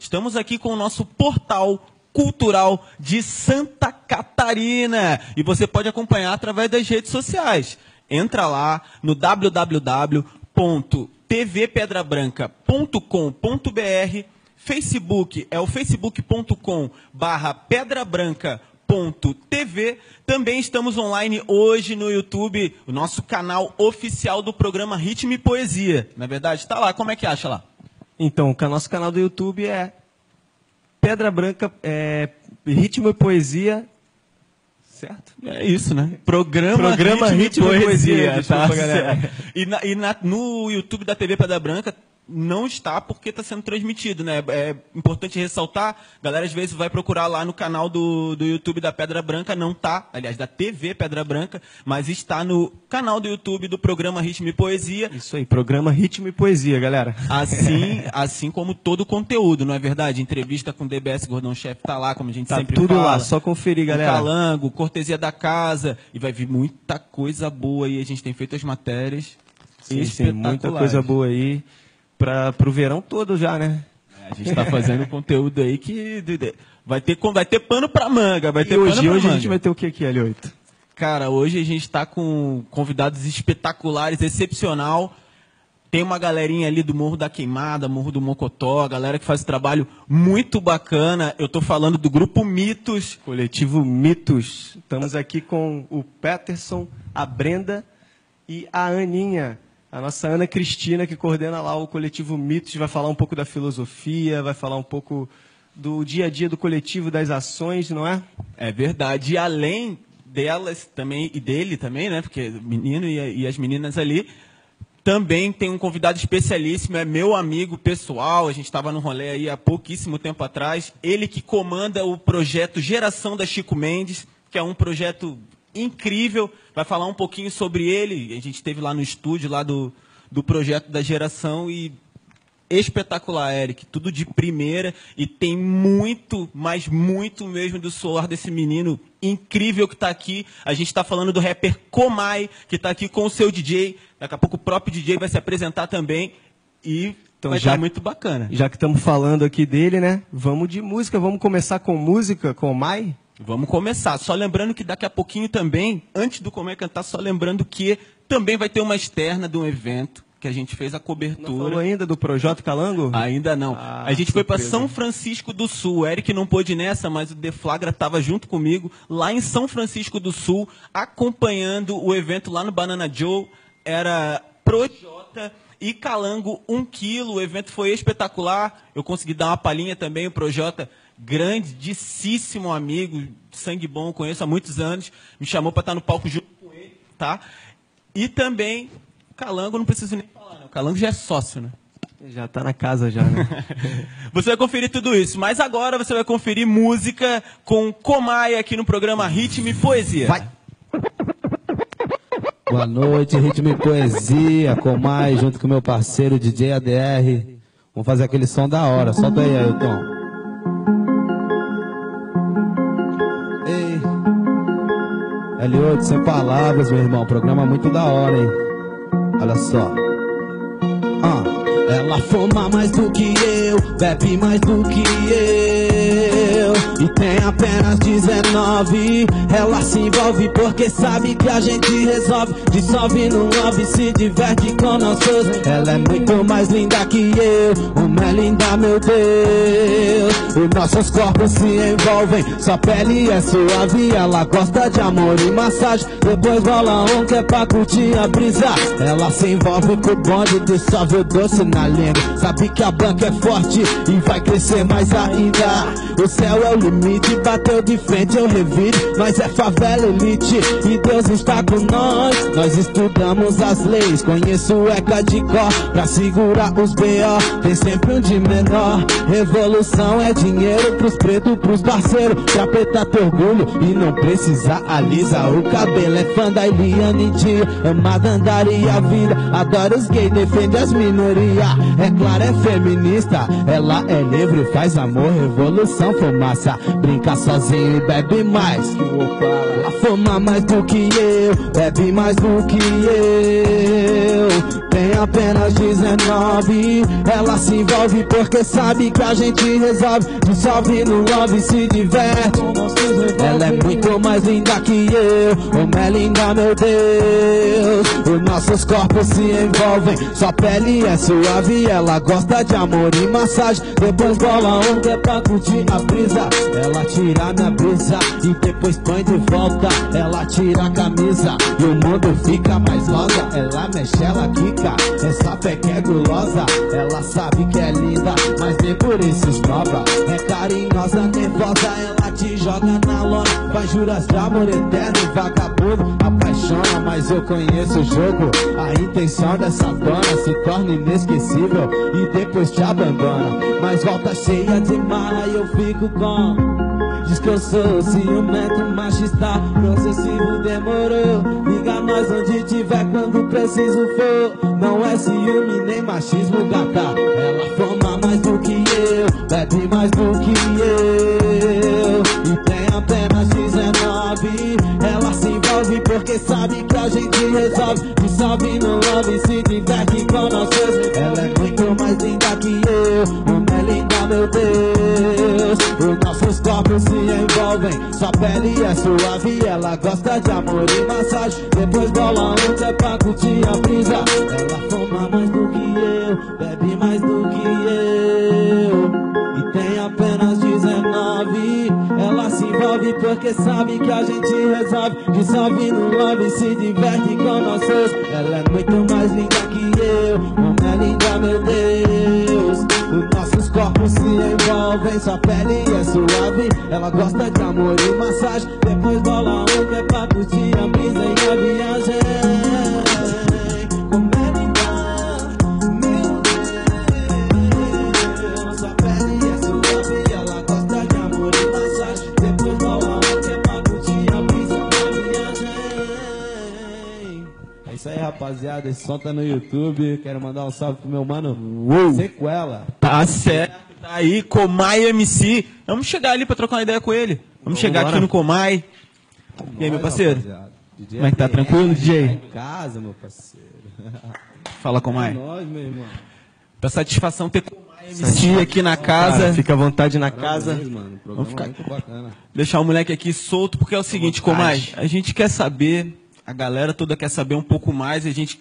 Estamos aqui com o nosso portal cultural de Santa Catarina e você pode acompanhar através das redes sociais. Entra lá no www.tvpedrabranca.com.br Facebook é o facebook.com barra pedrabranca.tv. Também estamos online hoje no YouTube, o nosso canal oficial do programa Ritmo e Poesia. Na é verdade, está lá. Como é que acha lá? Então, o nosso canal do YouTube é Pedra Branca, é, Ritmo e Poesia. Certo? É isso, né? Programa, Programa Ritmo, Ritmo e Poesia. Desculpa, tá, galera. E, na, e na, no YouTube da TV Pedra Branca não está porque está sendo transmitido, né? É importante ressaltar, galera às vezes vai procurar lá no canal do, do YouTube da Pedra Branca, não tá, aliás, da TV Pedra Branca, mas está no canal do YouTube do programa Ritmo e Poesia. Isso aí, programa Ritmo e Poesia, galera. Assim, assim como todo o conteúdo, não é verdade? Entrevista com o DBS Gordão Chefe tá lá, como a gente tá sempre tudo fala. lá, só conferir, galera. O calango, cortesia da casa, e vai vir muita coisa boa aí, a gente tem feito as matérias. Sim, sim, muita coisa boa aí para o verão todo já, né? É, a gente está fazendo conteúdo aí que vai ter, vai ter pano para manga. Vai ter e hoje, hoje a gente vai ter o que aqui, L8? Cara, hoje a gente está com convidados espetaculares, excepcional. Tem uma galerinha ali do Morro da Queimada, Morro do Mocotó, galera que faz trabalho muito bacana. Eu estou falando do grupo Mitos. Coletivo Mitos. Estamos aqui com o Peterson, a Brenda e a Aninha. A nossa Ana Cristina, que coordena lá o coletivo Mitos, vai falar um pouco da filosofia, vai falar um pouco do dia a dia do coletivo, das ações, não é? É verdade. E além delas também, e dele também, né? Porque menino e, e as meninas ali, também tem um convidado especialíssimo, é meu amigo pessoal, a gente estava no rolê aí há pouquíssimo tempo atrás. Ele que comanda o projeto Geração da Chico Mendes, que é um projeto incrível. Vai falar um pouquinho sobre ele. A gente esteve lá no estúdio lá do, do projeto da geração e espetacular, Eric. Tudo de primeira e tem muito, mas muito mesmo do suor desse menino incrível que está aqui. A gente está falando do rapper Komai, que está aqui com o seu DJ. Daqui a pouco o próprio DJ vai se apresentar também. E então, vai já, muito bacana. Já que estamos falando aqui dele, né? Vamos de música. Vamos começar com música, com o Mai? Vamos começar. Só lembrando que daqui a pouquinho também, antes do Como é Cantar, só lembrando que também vai ter uma externa de um evento que a gente fez a cobertura. Não falou ainda do Projeto Calango? Ainda não. Ah, a gente surpresa. foi para São Francisco do Sul. O Eric não pôde nessa, mas o Deflagra estava junto comigo lá em São Francisco do Sul, acompanhando o evento lá no Banana Joe. Era Projota e Calango 1 um quilo. O evento foi espetacular. Eu consegui dar uma palhinha também. O Projota grandíssimo amigo, sangue bom, conheço há muitos anos, me chamou para estar no palco junto com ele, tá? E também, Calango, não preciso nem falar, né? O Calango já é sócio, né? Já está na casa já, né? você vai conferir tudo isso, mas agora você vai conferir música com Comai aqui no programa Ritmo e Poesia. Vai! Boa noite, Ritmo e Poesia, Comai, junto com meu parceiro DJ ADR. Vamos fazer aquele som da hora, solta aí, Ailton. L8, sem palavras, meu irmão. Programa muito da hora, hein? Olha só. Ela fuma mais do que eu, bebe mais do que eu. E tem apenas 19. Ela se envolve porque sabe que a gente resolve. Dissolve no love, se diverte com nossos. Ela é muito mais linda que eu. Uma é linda, meu Deus. E nossos corpos se envolvem. Sua pele é suave. Ela gosta de amor e massagem. Depois rola um que é pra curtir a brisa. Ela se envolve com o bonde, dissolve o doce na língua. Sabe que a banca é forte e vai crescer mais ainda. O céu é o limite, bateu de frente, eu reviro. Nós é favela elite e Deus está com nós. Nós estudamos as leis, conheço ECA de cor. Pra segurar os BO, tem sempre um de menor. Revolução é dinheiro pros pretos, pros parceiros. Pra apertar teu orgulho e não precisar alisar o cabelo. É fã da Eliane Dia, amada andaria a vida. Adora os gays, defende as minorias. É claro, é feminista, ela é livre, faz amor, revolução, fumaça. Brinca sozinho e bebe mais que. Fuma mais do que eu, bebe mais do que eu. Tem apenas 19 Ela se envolve porque sabe que a gente resolve. Dissolve no love e se diverte. Ela é muito mais linda que eu. Como é linda, meu Deus. Os nossos corpos se envolvem. Sua pele é suave Ela gosta de amor e massagem. Depois bola é pra curtir a brisa. Ela tira minha brisa E depois põe de volta. Ela tira a camisa E o mundo fica mais rosa. Ela mexe, ela quica Essa peca é gulosa Ela sabe que é linda Mas nem por isso esnova É carinhosa, nervosa Ela te joga na lona. Faz juras de amor eterno Vagabundo, apaixona Mas eu conheço o jogo. A intenção dessa dona Se torna inesquecível E depois te abandona. Mas volta cheia de marra E eu fico com Diz que eu sou ciumento, machista, possessivo, demorou. Liga nós onde tiver quando preciso for. Não é ciúme nem machismo, gata. Ela fuma mais do que eu, bebe mais do que eu. E tem apenas 19. Ela se envolve porque sabe que a gente resolve. Dissolve no love e se diverte com nós Ela é muito mais linda que eu. Como é linda, meu Deus. Os nossos corpos se envolvem. Sua pele é suave. Ela gosta de amor e massagem. Depois bola que é pra curtir a brisa. Ela fuma mais do que eu. Bebe mais do que eu. E tem apenas 19. Ela se envolve porque sabe que a gente resolve. Dissolve no love se diverte com nossos. Ela é muito mais linda que eu. Como é linda, meu Deus. Os nossos corpos se envolvem. Sua pele é suave. Ela gosta de amor e massagem. Depois bola um é pra curtir a brisa e a Esse som tá no YouTube. Quero mandar um salve pro meu mano Sequela. Tá certo. Tá aí, Comai MC. Vamos chegar ali pra trocar uma ideia com ele. Vamos chegar Vambora. aqui no Comai. E aí, meu Nós, parceiro? Como é que tá? Tranquilo, DJ? tá Em casa, meu parceiro. Fala, É Comai. nóis, meu irmão. Pra satisfação ter Comai MC aqui na casa. Cara, fica à vontade na casa. Parabéns, mano. Programa ficar- muito bacana. Deixar o moleque aqui solto, porque é o seguinte, Comai, a gente quer saber, a galera toda quer saber um pouco mais, a gente.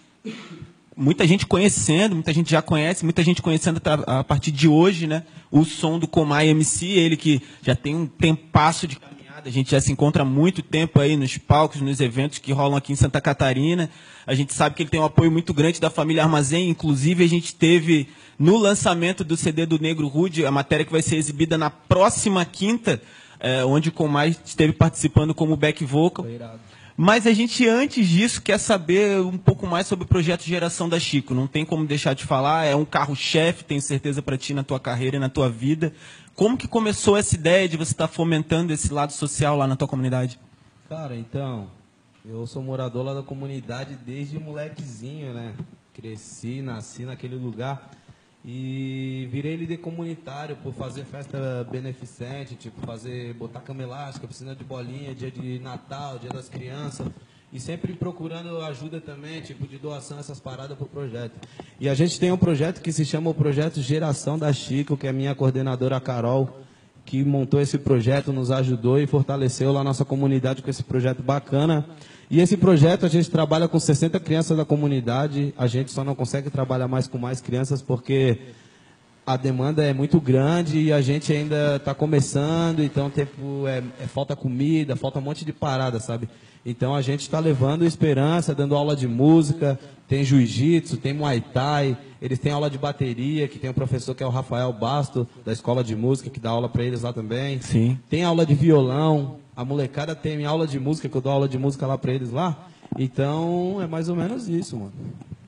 Muita gente conhecendo, muita gente já conhece, muita gente conhecendo a partir de hoje, né? O som do Comai MC, ele que já tem um tempasso de caminhada, a gente já se encontra há muito tempo aí nos palcos, nos eventos que rolam aqui em Santa Catarina. A gente sabe que ele tem um apoio muito grande da família Armazém, inclusive a gente teve no lançamento do CD do Negro Rude, a matéria que vai ser exibida na próxima quinta, é, onde o Comai esteve participando como back vocal. Mas a gente, antes disso, quer saber um pouco mais sobre o projeto Geração da Chico. Não tem como deixar de falar, é um carro-chefe, tenho certeza, para ti na tua carreira e na tua vida. Como que começou essa ideia de você estar fomentando esse lado social lá na tua comunidade? Cara, então, eu sou morador lá da comunidade desde molequezinho, né? Cresci, nasci naquele lugar e virei líder comunitário por fazer festa beneficente, tipo fazer botar cama elástica, piscina de bolinha, dia de Natal, dia das crianças e sempre procurando ajuda também, tipo de doação essas paradas pro projeto. E a gente tem um projeto que se chama o projeto Geração da Chico, que é minha coordenadora Carol que montou esse projeto, nos ajudou e fortaleceu lá a nossa comunidade com esse projeto bacana. E esse projeto a gente trabalha com 60 crianças da comunidade, a gente só não consegue trabalhar mais com mais crianças porque a demanda é muito grande e a gente ainda está começando, então tempo é, é falta comida, falta um monte de parada, sabe? Então a gente está levando esperança, dando aula de música, tem jiu-jitsu, tem muay thai, eles têm aula de bateria, que tem um professor que é o Rafael Basto, da escola de música, que dá aula para eles lá também. Sim. Tem aula de violão, a molecada tem aula de música, que eu dou aula de música lá para eles lá. Então é mais ou menos isso, mano.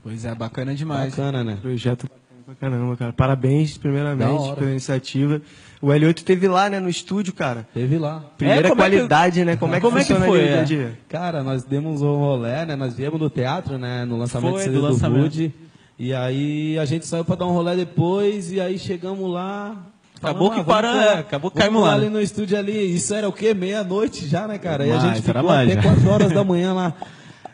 Pois é, bacana demais. Bacana, né? Projeto pra caramba, cara. Parabéns, primeiramente, pela iniciativa. O L8 teve lá, né, no estúdio, cara. Teve lá. Primeira como é que- qualidade, né? Como é que Como é que funciona foi, ali, é? Cara, nós demos um rolê, né? Nós viemos no teatro, né? No lançamento Foi, do, do do lançamento. Rude. E aí a gente saiu pra dar um rolê depois, e aí chegamos lá. Acabou falamos, que ah, paramos, pular- é, acabou que caímos lá, ali né? no estúdio ali. Isso era o quê? Meia-noite já, né, cara? E a gente ficou mais, até já. 4 horas da manhã lá,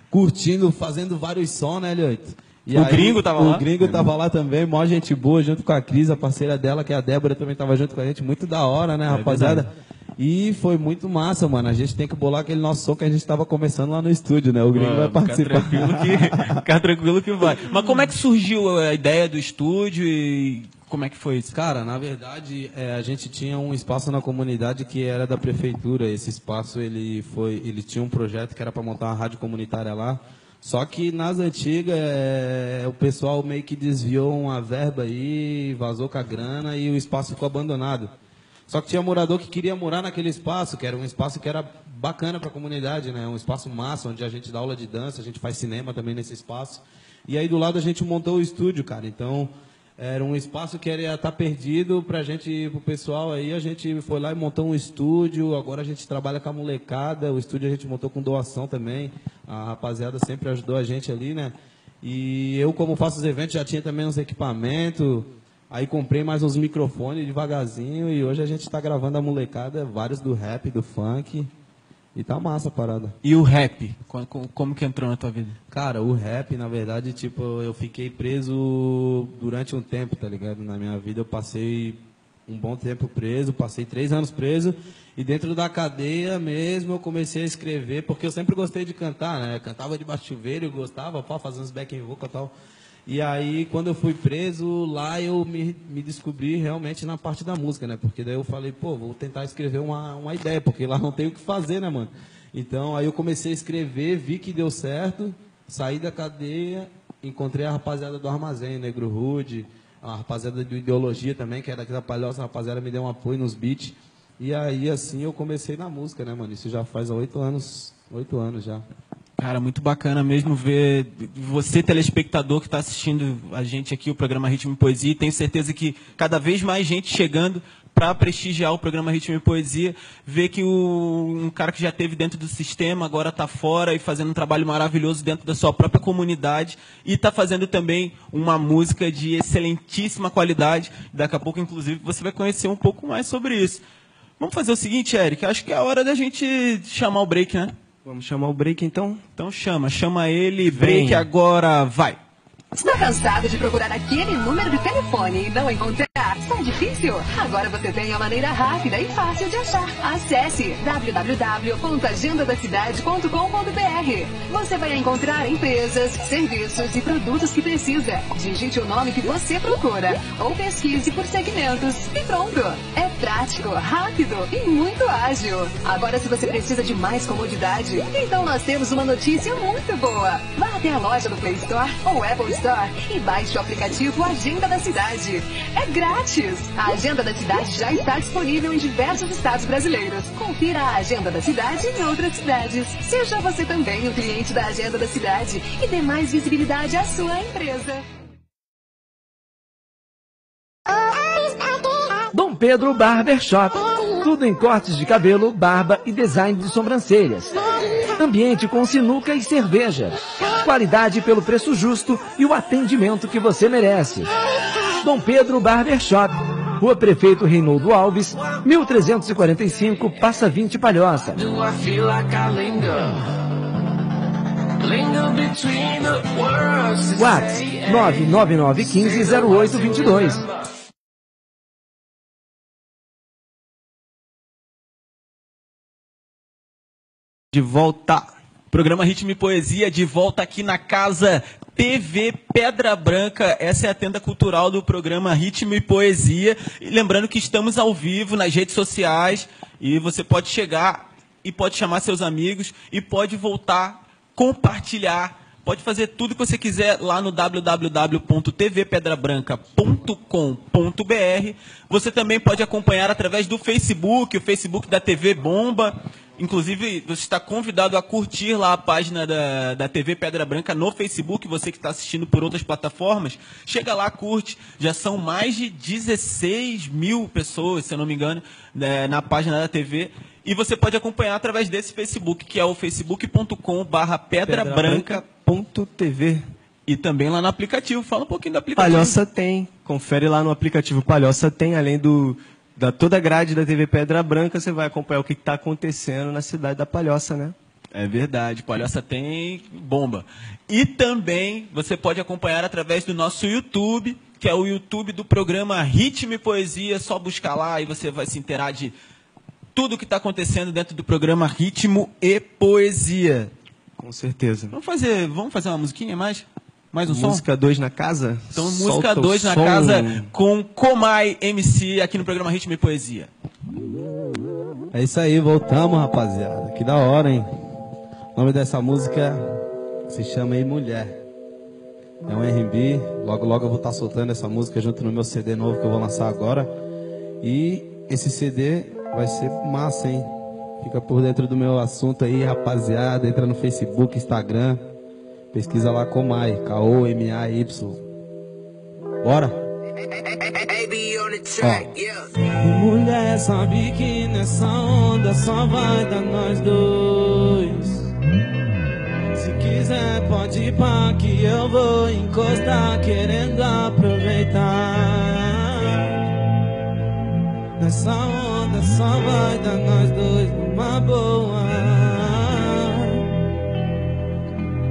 curtindo, fazendo vários sons, né, Elioito? E O gringo tava o lá? gringo tava lá também, mó gente boa, junto com a Cris, a parceira dela, que é a Débora, também tava junto com a gente. Muito da hora, É né, rapaziada? E foi muito massa, mano. A gente tem que bolar aquele nosso som que a gente tava começando lá no estúdio, né? O gringo vai Vamos, participar. Ficar tranquilo, que, ficar tranquilo que vai. Mas como é que surgiu a ideia do estúdio e como é que foi isso? Cara, na verdade, é, a gente tinha um espaço na comunidade que era da prefeitura. Esse espaço ele foi, ele tinha um projeto que era para montar uma rádio comunitária lá. Só que nas antigas é, o pessoal meio que desviou uma verba aí, vazou com a grana e o espaço ficou abandonado. Só que tinha morador que queria morar naquele espaço, que era um espaço que era bacana para a comunidade, né? Um espaço massa, onde a gente dá aula de dança, a gente faz cinema também nesse espaço. E aí do lado a gente montou o estúdio, cara. Então era um espaço que ia estar perdido pra gente, pro pessoal aí. A gente foi lá e montou um estúdio. Agora a gente trabalha com a molecada. O estúdio a gente montou com doação também. A rapaziada sempre ajudou a gente ali, né? E eu, como faço os eventos, já tinha também uns equipamentos. Aí comprei mais uns microfones devagarzinho. E hoje a gente tá gravando a molecada, vários do rap, do funk. E tá massa a parada. E o rap? Co- co- Como, que entrou na tua vida? Cara, o rap, na verdade, tipo, eu fiquei preso durante um tempo, tá ligado? Na minha vida eu passei um bom tempo preso, passei três anos preso. E dentro da cadeia mesmo eu comecei a escrever, porque eu sempre gostei de cantar, né? Cantava debaixo do chuveiro, eu gostava, pá, fazendo uns backing vocal e tal. E aí, quando eu fui preso, lá eu me, me descobri realmente na parte da música, né? Porque daí eu falei, pô, vou tentar escrever uma, uma ideia, porque lá não tem o que fazer, né, mano? Então, aí eu comecei a escrever, vi que deu certo, saí da cadeia, encontrei a rapaziada do Armazém, Negro Rude, a rapaziada do Ideologia também, que era daqui da Palhoça, a rapaziada me deu um apoio nos beats. E aí, assim, eu comecei na música, né, mano? Isso já faz oito anos, oito anos já. Cara, muito bacana mesmo ver você, telespectador que está assistindo a gente aqui, o programa Ritmo e Poesia. Tenho certeza que cada vez mais gente chegando para prestigiar o programa Ritmo e Poesia, ver que o, um cara que já teve dentro do sistema agora está fora e fazendo um trabalho maravilhoso dentro da sua própria comunidade e está fazendo também uma música de excelentíssima qualidade. Daqui a pouco, inclusive, você vai conhecer um pouco mais sobre isso. Vamos fazer o seguinte, Eric, acho que é a hora da gente chamar o break, né? Vamos chamar o break então? Então chama, chama ele, break agora, vai. Está cansado de procurar aquele número de telefone e não encontrar? Está difícil? Agora você tem a maneira rápida e fácil de achar. Acesse www.agendadacidade.com.br. Você vai encontrar empresas, serviços e produtos que precisa. Digite o nome que você procura ou pesquise por segmentos e pronto. É prático, rápido e muito ágil. Agora, se você precisa de mais comodidade, então nós temos uma notícia muito boa. Vá até a loja do Play Store ou Apple Store e baixe o aplicativo Agenda da Cidade. É grátis! A Agenda da Cidade já está disponível em diversos estados brasileiros. Confira a Agenda da Cidade em outras cidades. Seja você também um cliente da Agenda da Cidade e dê mais visibilidade à sua empresa. Pedro Barbershop. Tudo em cortes de cabelo, barba e design de sobrancelhas. Ambiente com sinuca e cerveja. Qualidade pelo preço justo e o atendimento que você merece. Dom Pedro Barbershop. Rua Prefeito Reinaldo Alves, 1345, Passa 20 Palhoça. WhatsApp 999150822. De volta. Programa Ritmo e Poesia de volta aqui na casa TV Pedra Branca. Essa é a tenda cultural do programa Ritmo e Poesia. E lembrando que estamos ao vivo nas redes sociais e você pode chegar e pode chamar seus amigos e pode voltar, compartilhar. Pode fazer tudo que você quiser lá no www.tvpedrabranca.com.br. Você também pode acompanhar através do Facebook, o Facebook da TV Bomba. Inclusive, você está convidado a curtir lá a página da, da TV Pedra Branca no Facebook, você que está assistindo por outras plataformas. Chega lá, curte. Já são mais de 16 mil pessoas, se eu não me engano, né, na página da TV. E você pode acompanhar através desse Facebook, que é o facebook.com barra Pedra Branca Pedra.tv. e também lá no aplicativo. Fala um pouquinho do aplicativo. Palhoça tem. Confere lá no aplicativo Palhoça tem, além do da toda a grade da TV Pedra Branca, você vai acompanhar o que está acontecendo na cidade da Palhoça, né? É verdade, Palhoça tem bomba. E também você pode acompanhar através do nosso YouTube, que é o YouTube do programa Ritmo e Poesia. Só buscar lá e você vai se inteirar de tudo que está acontecendo dentro do programa Ritmo e Poesia. Com certeza. Vamos fazer, vamos fazer uma musiquinha mais? Mais um? Música 2 na casa? Então, Solta música o 2 na casa com Comai MC aqui no programa Ritmo e Poesia. É isso aí, voltamos, rapaziada. Que da hora, hein? O nome dessa música se chama Ei Mulher. É um R&B. Logo, logo eu vou estar soltando essa música junto no meu CD novo que eu vou lançar agora. E esse CD vai ser massa, hein? Fica por dentro do meu assunto aí, rapaziada. Entra no Facebook, Instagram. Pesquisa lá Comai, K-O-M-A-Y. Bora? Ó. Mulher sabe que nessa onda só vai dar nós dois. Se quiser pode ir pra que eu vou encostar querendo aproveitar. Nessa onda só vai dar nós dois numa boa.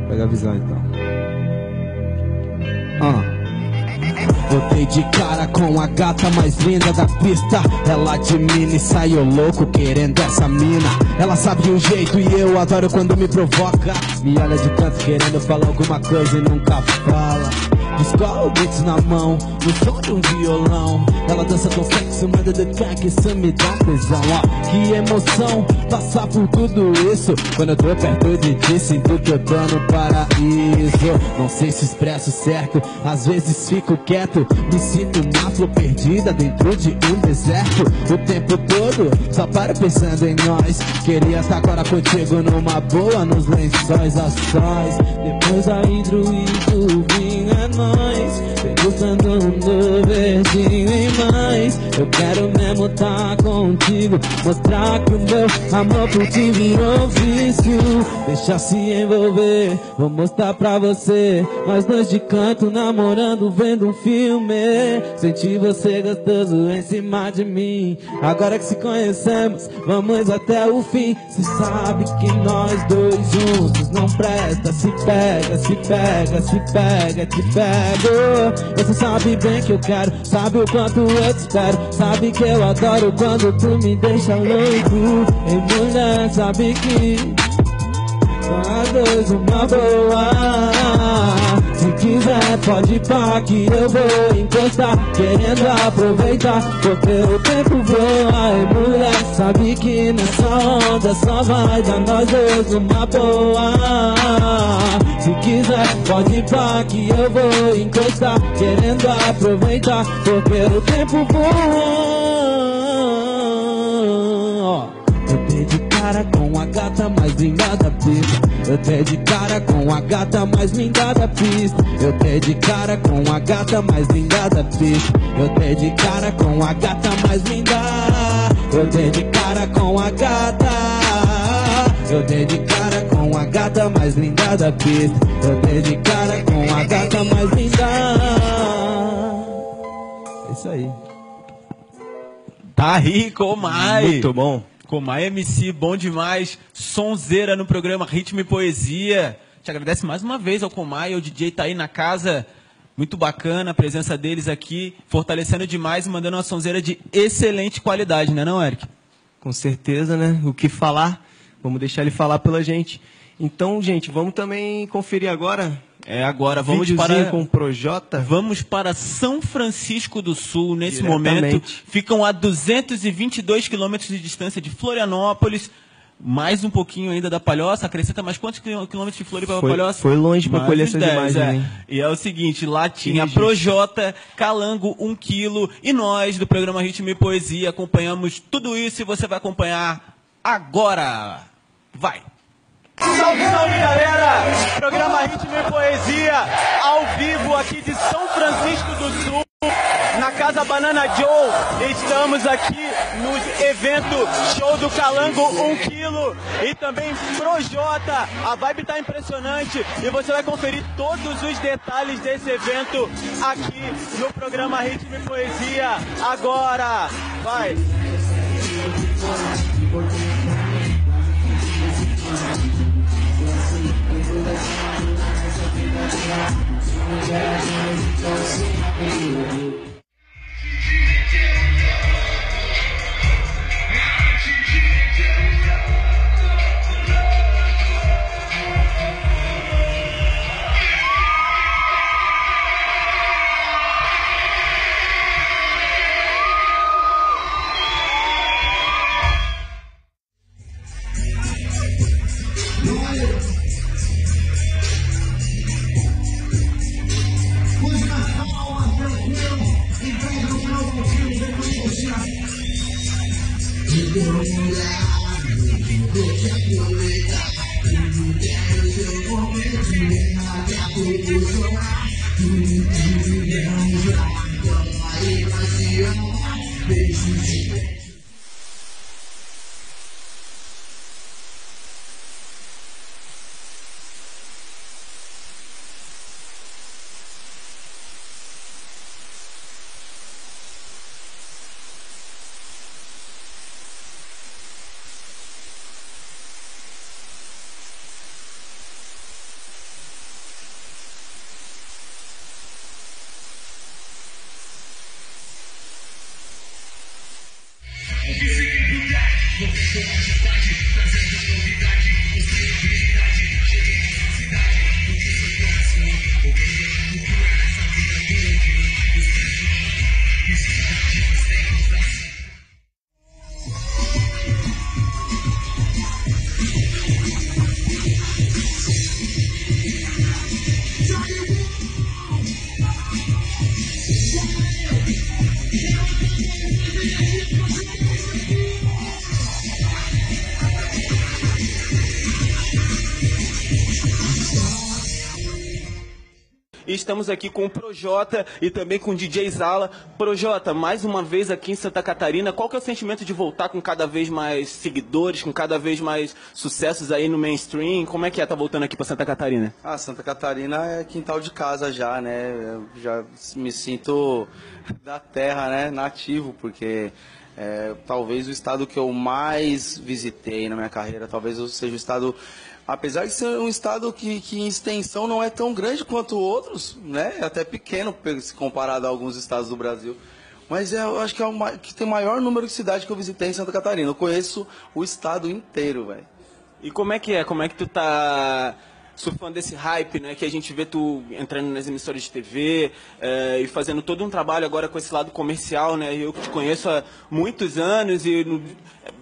Pega visão então. Ah. Botei de cara com a gata mais linda da pista. Ela de mini saiu louco querendo essa mina. Ela sabe o jeito e eu adoro quando me provoca. Me olha de canto querendo falar alguma coisa e nunca fala. Disco beats na mão, no som de um violão. Ela dança tão sexy, manda the track, isso me dá tesão. Ó, que emoção passar por tudo isso. Quando eu tô perto de ti, sinto que eu tô no paraíso. Não sei se expresso certo, às vezes fico quieto. Me sinto uma flor perdida dentro de um deserto. O tempo todo, só paro pensando em nós. Queria estar agora contigo numa boa, nos lençóis a sós. Depois a hidro e do vinho é nóis. Degustando do verdinho e mais. Eu quero mesmo tá contigo. Mostrar que o meu amor por ti virou vício. Deixa se envolver, vou mostrar pra você. Nós dois de canto, namorando, vendo um filme. Senti você gostoso em cima de mim. Agora que se conhecemos, vamos até o fim. Cê sabe que nós dois juntos não presta. Se pega, se pega, se pega, te pego. Você sabe bem que eu quero, sabe o quanto eu te espero. Sabe que eu adoro quando tu me deixa louco. E mulher, sabe que nós dois uma boa. Se quiser pode pra que eu vou encostar Querendo aproveitar porque o tempo voa E mulher sabe que nessa onda só vai dar nós dois uma boa Se quiser pode pra que eu vou encostar Querendo aproveitar porque o tempo voa eu dei de cara com a gata mais linda da pista. Eu dei de cara com a gata mais linda da pista. Eu dei de cara com a gata mais linda da pista. Eu dei de cara com a gata mais linda. Eu dei de cara com a gata. Eu dei de cara com a gata mais linda da pista. Eu dei de cara com a gata mais linda. É isso aí. Tá rico, Comai! Muito bom. Comai MC, bom demais. Sonzeira no programa Ritmo e Poesia. Te agradece mais uma vez ao Comai, o DJ tá aí na casa. Muito bacana a presença deles aqui, fortalecendo demais e mandando uma sonzeira de excelente qualidade, né não, Eric? Com certeza, né? O que falar? Vamos deixar ele falar pela gente. Então, gente, vamos também conferir agora. É agora, vamos videozinho para com o Projota. Vamos para São Francisco do Sul nesse momento. Ficam a 222 quilômetros de distância de Florianópolis. Mais um pouquinho ainda da Palhoça. Acrescenta mais quantos quilô- quilômetros de Floripa para Palhoça? foi longe Mais colher essas 10, imagens, é. hein? E é o seguinte, lá tinha. Projota, Calango, 1 quilo. E nós, do programa Ritmo e Poesia, acompanhamos tudo isso e você vai acompanhar agora. Vai! Salve, salve galera! Programa Ritmo e Poesia, ao vivo aqui de São Francisco do Sul, na Casa Banana Joe. Estamos aqui no evento Show do Calango 1 quilo e também Projota. A vibe tá impressionante e você vai conferir todos os detalhes desse evento aqui no programa Ritmo e Poesia agora. Vai! Cause I'm so happy with you. E Projota e também com o DJ Zala. Projota, mais uma vez aqui em Santa Catarina, qual que é o sentimento de voltar com cada vez mais seguidores, com cada vez mais sucessos aí no mainstream? Como é que é tá voltando aqui para Santa Catarina? Ah, Santa Catarina é quintal de casa já, né? Eu já me sinto da terra, né? Nativo, porque é, talvez o estado que eu mais visitei na minha carreira, talvez seja o estado apesar de ser um estado que, que em extensão não é tão grande quanto outros, né? É até pequeno se comparado a alguns estados do Brasil. Mas é, eu acho que é o que tem o maior número de cidades que eu visitei em Santa Catarina. Eu conheço o estado inteiro, velho. E como é que é? Como é que tu tá surfando desse hype, né? Que a gente vê tu entrando nas emissoras de TV é, e fazendo todo um trabalho agora com esse lado comercial, né? Eu que te conheço há muitos anos e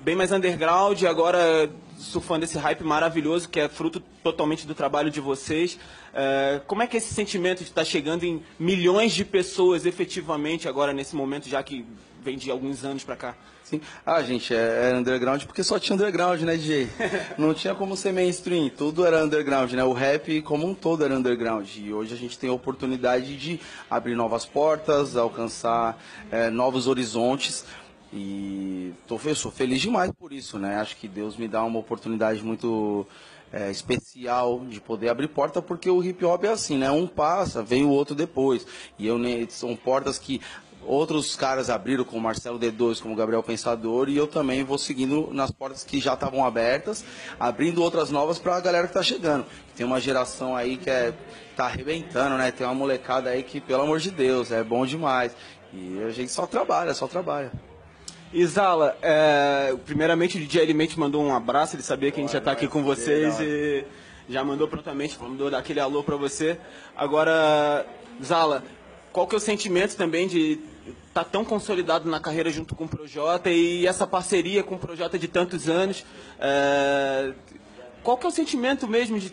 bem mais underground, agora surfando esse hype maravilhoso que é fruto totalmente do trabalho de vocês. É, como é que é esse sentimento de estar chegando em milhões de pessoas efetivamente agora nesse momento, já que vem de alguns anos para cá? Sim. Ah, gente, é, é, underground porque só tinha underground, né, DJ? Não tinha como ser mainstream, tudo era underground, né? O rap como um todo era underground. E hoje a gente tem a oportunidade de abrir novas portas, alcançar é, novos horizontes. E tô, eu sou feliz demais por isso, né? Acho que Deus me dá uma oportunidade muito é, especial de poder abrir porta, porque o hip hop é assim, né? Um passa, vem o outro depois. E eu são portas que outros caras abriram, como Marcelo D2, como Gabriel Pensador, e eu também vou seguindo nas portas que já estavam abertas, abrindo outras novas para a galera que está chegando. Tem uma geração aí que é, tá arrebentando, né? Tem uma molecada aí que, pelo amor de Deus, é bom demais. E a gente só trabalha, só trabalha. Isala, é, primeiramente o DJ Alimente mandou um abraço, ele sabia que a gente já está aqui com vocês e já mandou prontamente, mandou dar aquele alô para você. Agora, Zala, qual que é o sentimento também de estar tá tão consolidado na carreira junto com o Projota e essa parceria com o Projota de tantos anos? É, qual que é o sentimento mesmo de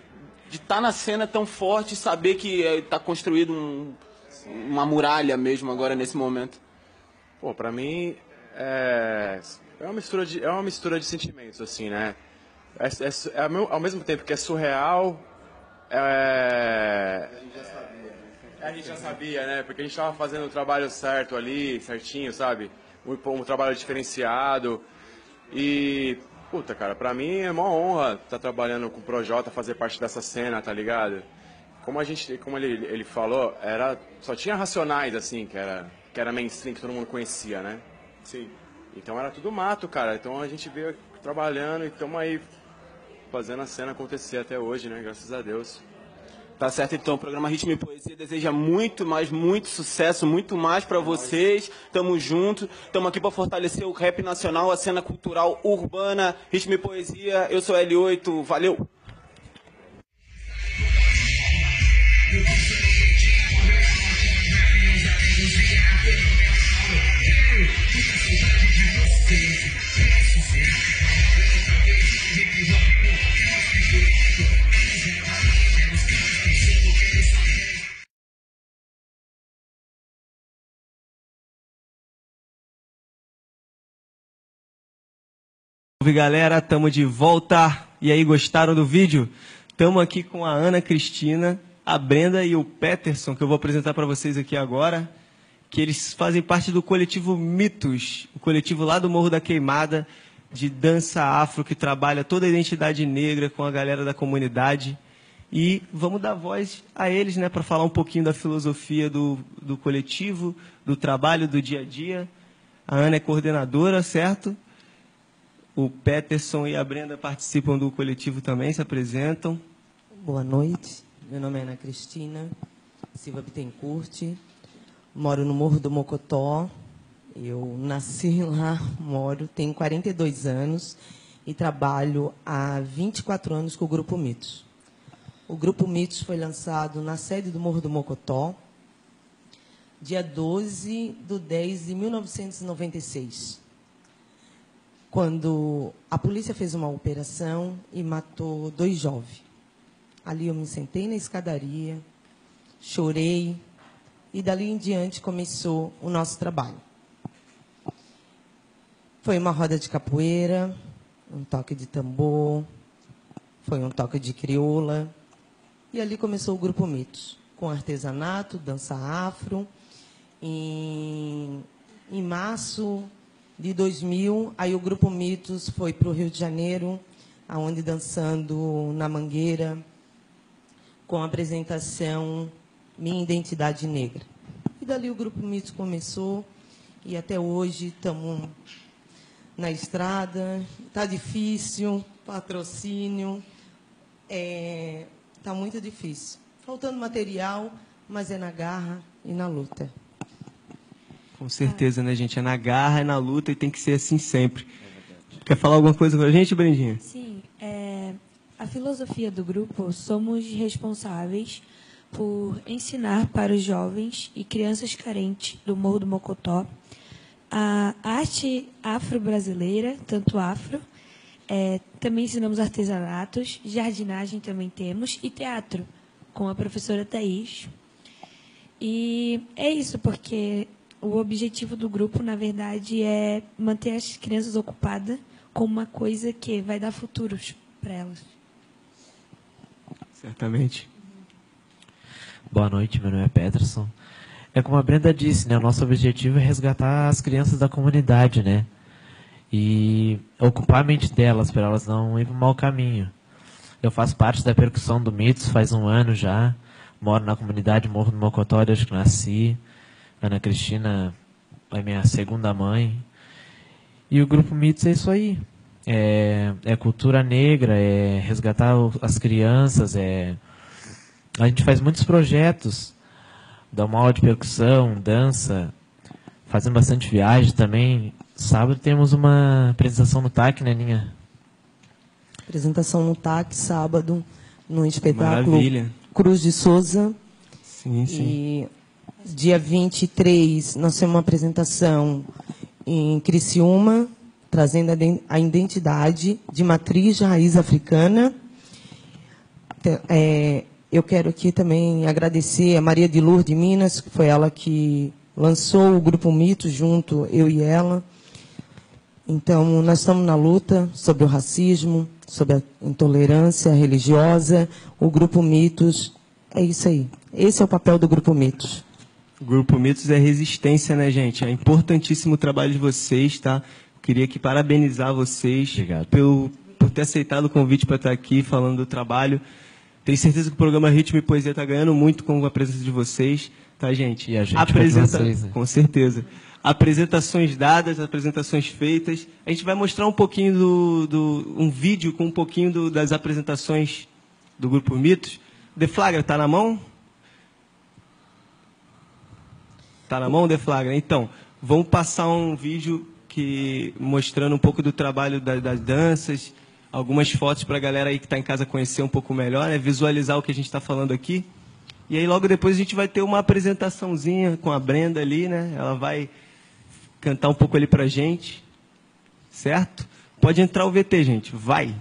estar tá na cena tão forte e saber que está construído um, uma muralha mesmo agora nesse momento? Pô, para mim é, é, uma mistura de, é uma mistura de sentimentos, assim, né? É, é, é ao mesmo tempo que é surreal, é... A gente já sabia, né? Porque a gente estava fazendo o trabalho certo ali, certinho, sabe? Um, um, trabalho diferenciado. E, puta, cara, pra mim é uma honra estar tá trabalhando com o Projota, fazer parte dessa cena, tá ligado? Como a gente, como ele, ele falou, era, só tinha Racionais, assim, que era, que era mainstream, que todo mundo conhecia, né? Sim. Então era tudo mato, cara. Então a gente veio trabalhando e estamos aí fazendo a cena acontecer até hoje, né? Graças a Deus. Tá certo? Então, o programa Ritmo e Poesia deseja muito mais, muito sucesso, muito mais para vocês. Tamo junto. Tamo aqui para fortalecer o rap nacional, a cena cultural urbana, Ritmo e Poesia. Eu sou L8. Valeu! Salve galera, tamo de volta. E aí, gostaram do vídeo? Tamo aqui com a Ana Cristina, a Brenda e o Peterson, que eu vou apresentar para vocês aqui agora, que eles fazem parte do coletivo Mitos, o coletivo lá do Morro da Queimada, de dança afro, que trabalha toda a identidade negra com a galera da comunidade. E vamos dar voz a eles, né, para falar um pouquinho da filosofia do, do coletivo, do trabalho, do dia a dia. A Ana é coordenadora, certo? O Peterson e a Brenda participam do coletivo também, se apresentam. Boa noite, meu nome é Ana Cristina Silva Bittencourt, moro no Morro do Mocotó. Eu nasci lá, moro, tenho 42 anos e trabalho há 24 anos com o Grupo Mitos. O Grupo Mitos foi lançado na sede do Morro do Mocotó, dia 12 de 10 de 1996 quando a polícia fez uma operação e matou dois jovens. Ali eu me sentei na escadaria, chorei e dali em diante começou o nosso trabalho. Foi uma roda de capoeira, um toque de tambor, foi um toque de crioula e ali começou o grupo Mitos, com artesanato, dança afro. Em, em março de 2000, aí o grupo Mitos foi para o Rio de Janeiro, aonde dançando na Mangueira, com a apresentação Minha Identidade Negra. E dali o grupo Mitos começou e até hoje estamos na estrada. Está difícil, patrocínio, está é, tá muito difícil. Faltando material, mas é na garra e na luta. Com certeza, né, gente? É na garra, é na luta e tem que ser assim sempre. Quer falar alguma coisa com a gente, Brendinha? Sim. É, a filosofia do grupo, somos responsáveis por ensinar para os jovens e crianças carentes do Morro do Mocotó a arte afro-brasileira, tanto afro. É, também ensinamos artesanatos, jardinagem também temos e teatro, com a professora Thais. E é isso, porque o objetivo do grupo, na verdade, é manter as crianças ocupadas com uma coisa que vai dar futuros para elas. Certamente. Boa noite, meu nome é Peterson. É como a Brenda disse, né? O nosso objetivo é resgatar as crianças da comunidade, né? E ocupar a mente delas para elas não ir para o mau caminho. Eu faço parte da percussão do Mitos faz um ano já. Moro na comunidade Morro do Mocotó, desde que nasci. Ana Cristina é minha segunda mãe. E o Grupo Mitos é isso aí. É, é cultura negra, é resgatar as crianças, é... A gente faz muitos projetos, dá uma aula de percussão, dança, fazendo bastante viagem também. Sábado temos uma apresentação no TAC, né, Ninha? Apresentação no TAC, sábado, no espetáculo Maravilha. Cruz de Souza. Sim, sim. E dia 23, nós temos uma apresentação em Criciúma, trazendo a den- a identidade de matriz de raiz africana. Te- é, eu quero aqui também agradecer a Maria de Lourdes de Minas, que foi ela que lançou o Grupo Mito junto, eu e ela. Então, nós estamos na luta sobre o racismo, sobre a intolerância religiosa. O Grupo Mitos é isso aí. Esse é o papel do Grupo Mitos. Grupo Mitos é resistência, né, gente? É importantíssimo o trabalho de vocês, tá? Queria aqui parabenizar vocês pelo, por ter aceitado o convite para estar aqui falando do trabalho. Tenho certeza que o programa Ritmo e Poesia está ganhando muito com a presença de vocês, tá, gente? E a gente com vocês, né? Com certeza. Apresentações dadas, apresentações feitas. A gente vai mostrar um pouquinho do, do um vídeo com um pouquinho do- das apresentações do Grupo Mitos. Deflagra, tá na mão? Tá na mão, Deflagra? Então, vamos passar um vídeo que mostrando um pouco do trabalho da- das danças, algumas fotos para a galera aí que está em casa conhecer um pouco melhor, né? visualizar o que a gente está falando aqui. E aí logo depois a gente vai ter uma apresentaçãozinha com a Brenda ali, né? Ela vai cantar um pouco ali pra gente. Certo? Pode entrar o VT, gente. Vai.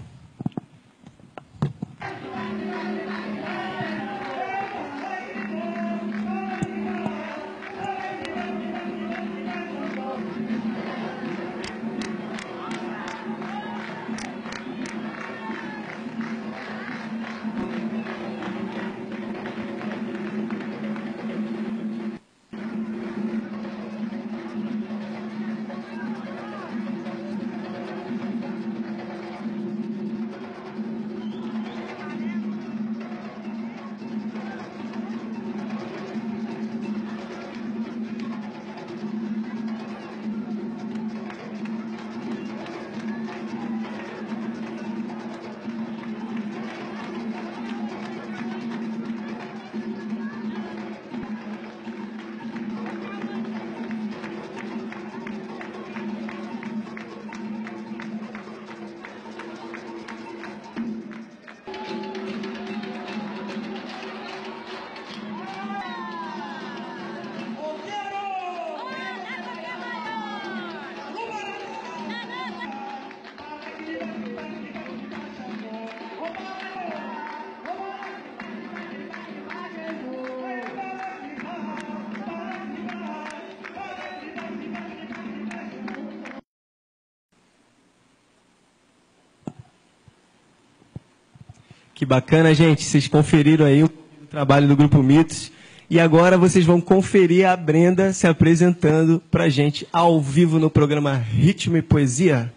Que bacana, gente. Vocês conferiram aí o trabalho do Grupo Mitos. E agora vocês vão conferir a Brenda se apresentando pra gente ao vivo no programa Ritmo e Poesia.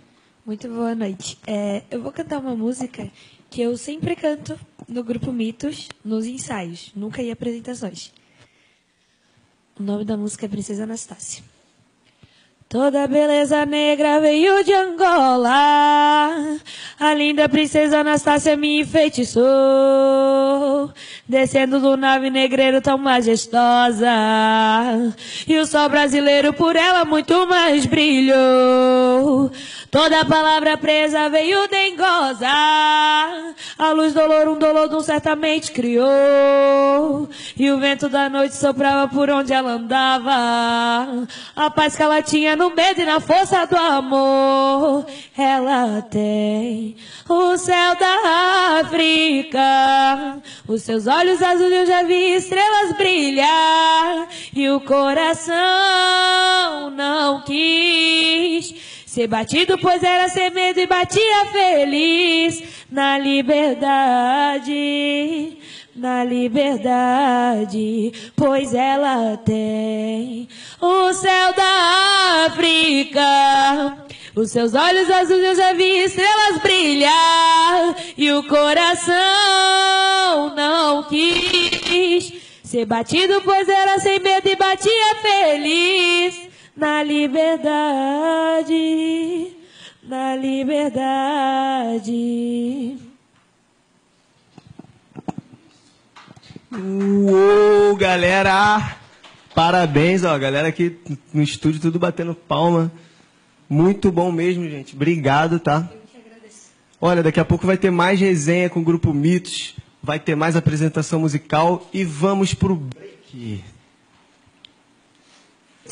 Muito boa noite. É, eu vou cantar uma música que eu sempre canto no grupo Mitos, nos ensaios, nunca em apresentações. O nome da música é Princesa Anastácia. Toda beleza negra veio de Angola. A linda princesa Anastácia me enfeitiçou. Descendo do nave negreiro tão majestosa. E o sol brasileiro por ela muito mais brilhou. Toda palavra presa veio dengosa. A luz dolor, um dolor, um certamente criou. E o vento da noite soprava por onde ela andava. A paz que ela tinha no medo e na força do amor. Ela tem o céu da África. Os seus olhos azuis eu já vi estrelas brilhar. E o coração não quis ser batido, pois era sem medo e batia feliz na liberdade, na liberdade, pois ela tem o céu da África. Os seus olhos azuis eu já vi estrelas brilhar e o coração não quis ser batido, pois era sem medo e batia feliz na liberdade, na liberdade. Uou, galera! Parabéns, ó, galera aqui no estúdio tudo batendo palma. Muito bom mesmo, gente. Obrigado, tá? Olha, daqui a pouco vai ter mais resenha com o grupo Mitos, vai ter mais apresentação musical e vamos pro break.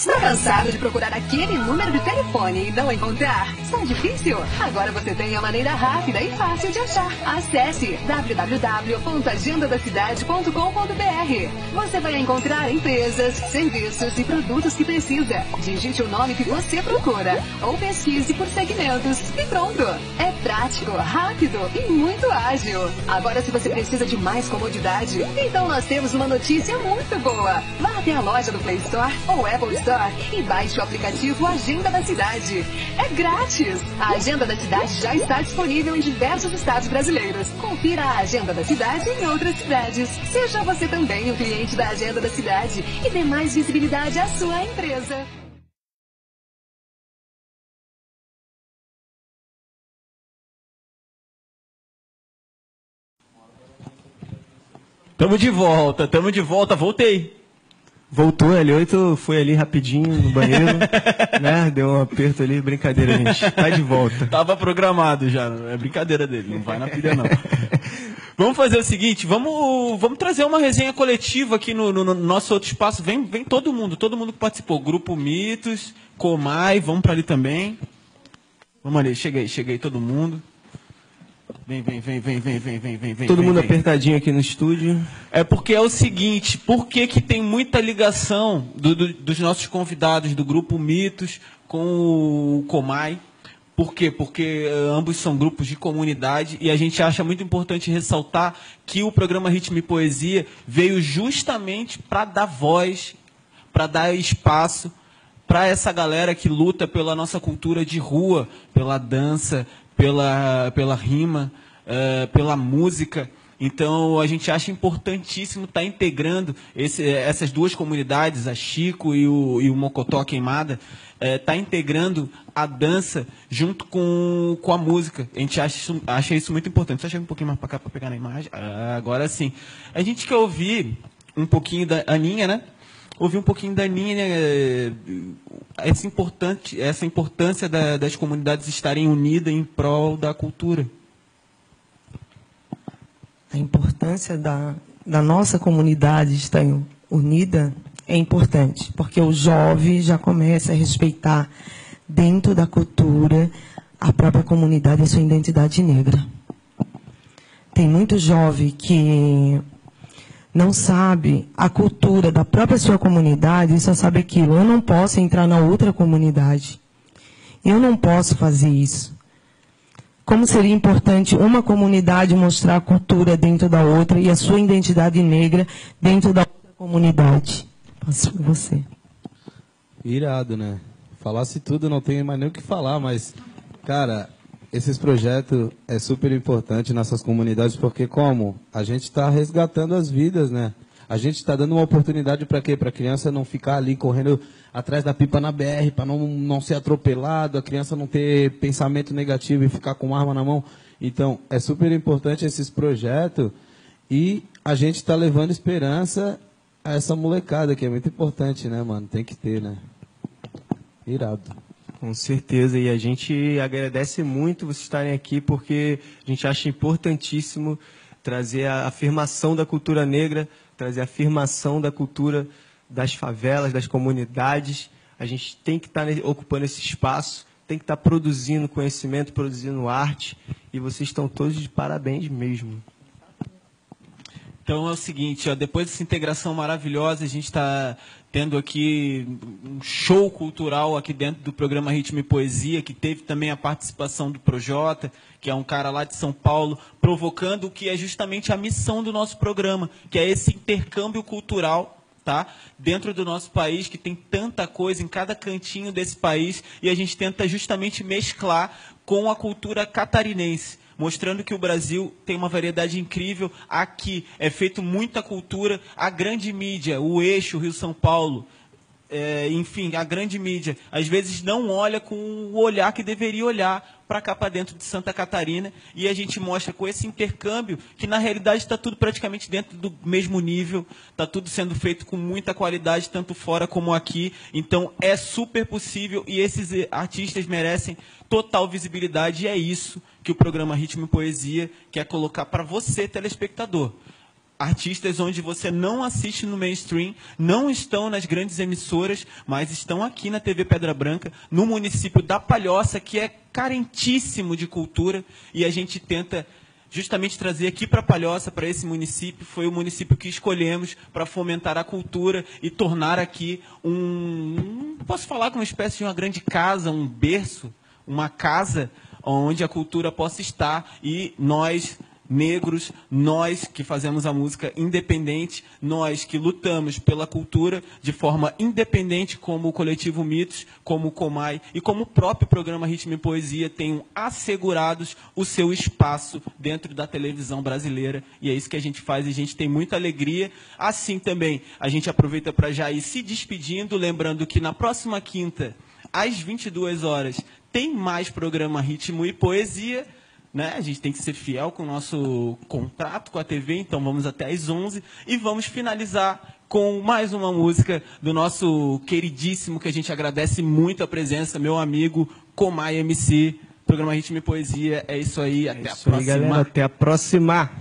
Está cansado de procurar aquele número de telefone e não encontrar? Está difícil? Agora você tem a maneira rápida e fácil de achar. Acesse www.agendadacidade.com.br. Você vai encontrar empresas, serviços e produtos que precisa. Digite o nome que você procura ou pesquise por segmentos e pronto. É prático, rápido e muito ágil. Agora, se você precisa de mais comodidade, então nós temos uma notícia muito boa. Vá até a loja do Play Store ou Apple Store e baixe o aplicativo Agenda da Cidade. É grátis! A Agenda da Cidade já está disponível em diversos estados brasileiros. Confira a Agenda da Cidade em outras cidades. Seja você também um cliente da Agenda da Cidade e dê mais visibilidade à sua empresa. Tamo de volta, tamo de volta, voltei. Voltou, L8 foi ali rapidinho no banheiro, né? Deu um aperto ali, brincadeira, gente. Tá de volta. Tava programado já, é brincadeira dele, não vai na pilha não. vamos fazer o seguinte, vamos, vamos trazer uma resenha coletiva aqui no, no- no nosso outro espaço. Vem, vem todo mundo, todo mundo que participou. Grupo Mitos, Comai, vamos para ali também. Vamos ali, cheguei, cheguei todo mundo. Vem, vem, vem, vem, vem, vem, vem, vem. Todo vem, mundo vem. apertadinho aqui no estúdio. É porque é o seguinte, por que, que tem muita ligação do, do, dos nossos convidados do grupo Mitos com o Comai? Por quê? Porque uh, ambos são grupos de comunidade e a gente acha muito importante ressaltar que o programa Ritmo e Poesia veio justamente para dar voz, para dar espaço para essa galera que luta pela nossa cultura de rua, pela dança, pela, pela rima, eh, pela música. Então a gente acha importantíssimo estar integrando esse- essas duas comunidades, a Chico e o, e o Mocotó Queimada, estar integrando a dança junto com, com a música. A gente acha isso, acha isso muito importante. Só chega um pouquinho mais para cá para pegar na imagem. Ah, agora sim. A gente quer ouvir um pouquinho da Aninha, né? Ouvir um pouquinho da Aninha, eh, essa, importante, essa importância da- das comunidades estarem unidas em prol da cultura. A importância da, da nossa comunidade estar unida é importante, porque o jovem já começa a respeitar dentro da cultura a própria comunidade e sua identidade negra. Tem muito jovem que não sabe a cultura da própria sua comunidade só sabe aquilo. Eu não posso entrar na outra comunidade. Eu não posso fazer isso. Como seria importante uma comunidade mostrar a cultura dentro da outra e a sua identidade negra dentro da outra comunidade? Passo por você. Irado, né? Falasse tudo, não tenho mais nem o que falar, mas, cara, esses projetos é super importante nessas comunidades, porque como? A gente está resgatando as vidas, né? A gente está dando uma oportunidade para quê? Para a criança não ficar ali correndo atrás da pipa na BR, para não, não ser atropelado, a criança não ter pensamento negativo e ficar com arma na mão. Então, é super importante esses projetos e a gente está levando esperança a essa molecada, que é muito importante, né, mano? Tem que ter, né? Irado. Com certeza, e a gente agradece muito vocês estarem aqui, porque a gente acha importantíssimo trazer a afirmação da cultura negra, trazer a afirmação da cultura das favelas, das comunidades. A gente tem que estar ocupando esse espaço, tem que estar produzindo conhecimento, produzindo arte, e vocês estão todos de parabéns mesmo. Então é o seguinte, ó, depois dessa integração maravilhosa, a gente está tendo aqui um show cultural aqui dentro do programa Ritmo e Poesia, que teve também a participação do Projota, que é um cara lá de São Paulo, provocando o que é justamente a missão do nosso programa, que é esse intercâmbio cultural tá? Dentro do nosso país, que tem tanta coisa em cada cantinho desse país, e a gente tenta justamente mesclar com a cultura catarinense, mostrando que o Brasil tem uma variedade incrível. Aqui é feito muita cultura, a grande mídia, o eixo Rio-São Paulo, é, enfim, a grande mídia, às vezes não olha com o olhar que deveria olhar para cá para dentro de Santa Catarina. E a gente mostra com esse intercâmbio que na realidade está tudo praticamente dentro do mesmo nível, está tudo sendo feito com muita qualidade, tanto fora como aqui. Então é super possível e esses artistas merecem total visibilidade. E é isso que o programa Ritmo e Poesia quer colocar para você, telespectador. Artistas onde você não assiste no mainstream, não estão nas grandes emissoras, mas estão aqui na TV Pedra Branca, no município da Palhoça, que é carentíssimo de cultura, e a gente tenta justamente trazer aqui para Palhoça, para esse município, foi o município que escolhemos para fomentar a cultura e tornar aqui um, posso falar com uma espécie de uma grande casa, um berço, uma casa onde a cultura possa estar e nós negros, nós que fazemos a música independente, nós que lutamos pela cultura de forma independente, como o coletivo Mitos, como o Comai e como o próprio programa Ritmo e Poesia tenham assegurados o seu espaço dentro da televisão brasileira. E é isso que a gente faz e a gente tem muita alegria. Assim também, a gente aproveita para já ir se despedindo, lembrando que na próxima quinta, às 22 horas, tem mais programa Ritmo e Poesia né? A gente tem que ser fiel com o nosso contrato com a TV, então vamos até às 11 e vamos finalizar com mais uma música do nosso queridíssimo, que a gente agradece muito a presença, meu amigo Comai MC, programa Ritmo e Poesia. É isso aí, até a Isso aí, próxima. galera. Até a próxima.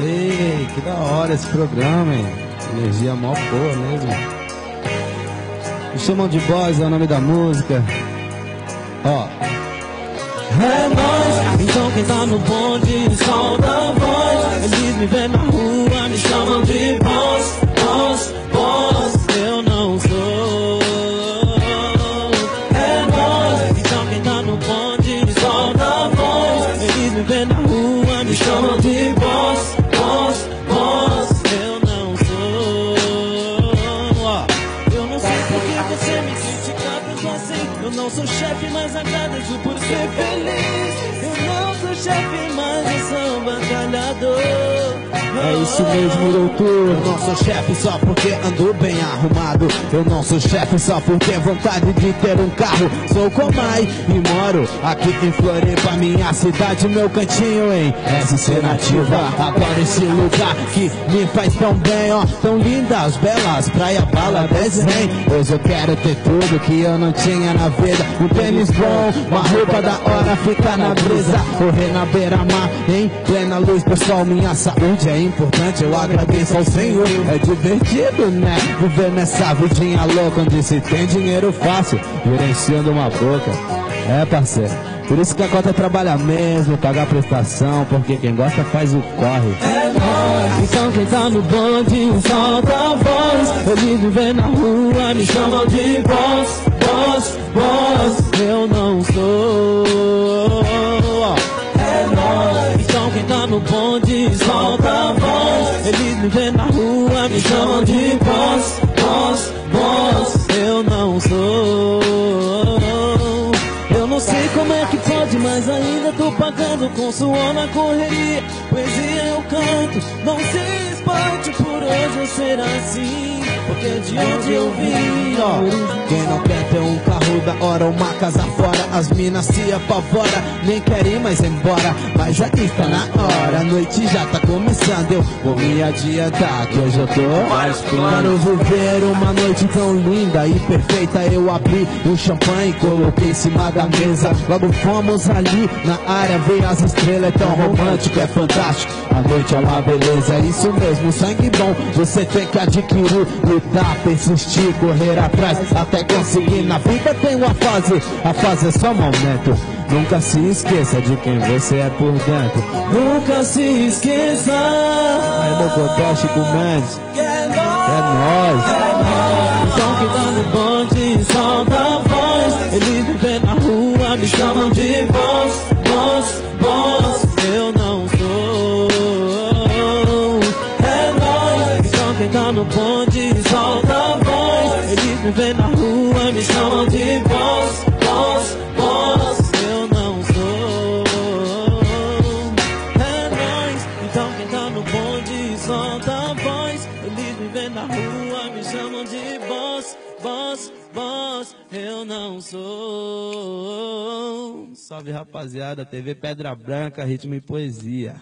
Ei, que da hora esse programa, hein? Energia mó boa mesmo. Me chamam de boys, é o nome da música. Ó. É nóis, então quem tá no bonde solta voz. Eles me vêem na rua, me chamam de boss, boss, boss. Isso mesmo, doutor. Eu não sou chefe só porque ando bem arrumado. Eu não sou chefe só por ter vontade de ter um carro. Sou Comai e moro aqui em Floripa, minha cidade, meu cantinho em SC Nativa. Agora esse lugar que me faz tão bem, ó. Tão lindas, belas, praia, bala, desenho. Hoje eu quero ter tudo que eu não tinha na vida. Um tênis bom, uma roupa da hora, ficar na brisa. Correr na beira-mar, em plena luz, pessoal, minha saúde é importante, eu agradeço ao Senhor. É divertido, né? Viver nessa vidinha louca onde se tem dinheiro fácil, gerenciando uma boca. É, parceiro. Por isso que a cota trabalha mesmo, pagar prestação, porque quem gosta faz o corre. É nóis, então quem tá no bonde solta a voz. Eles me vêem na rua, me chamam de boss, boss, boss. Eu não sou. É nóis, então quem tá no bonde solta a voz. Me vêem na rua, me chamam de boss, boss, boss. Eu não sou. Eu não sei como é que pode, mas ainda tô pagando com suor na correria. Poesia eu canto, não se espante por hoje eu ser assim. Porque de onde eu vim, ó. Quem não quer ter um carro da hora, uma casa fora, as minas se apavora, nem querem mais embora. Mas já está na hora, a noite já tá começando. Eu vou me adiantar, que hoje eu tô Mais Quero viver uma noite tão linda e perfeita. Eu abri um champanhe, coloquei em cima da mesa. Logo fomos ali na área, ver as estrelas. É tão romântico, é fantástico. A noite é uma beleza, é isso mesmo, sangue bom. Você tem que adquirir, lutar, persistir, correr atrás até conseguir. Na vida tem uma fase, a fase é só momento. Nunca se esqueça de quem você é por dentro. Nunca se esqueça. Aí, meu Cotó, Chico Mendes. É nóis. Então que tá no bonde, solta a voz. Eles me vêem na rua, me chamam de boss, Salve rapaziada, TV Pedra Branca, ritmo e poesia.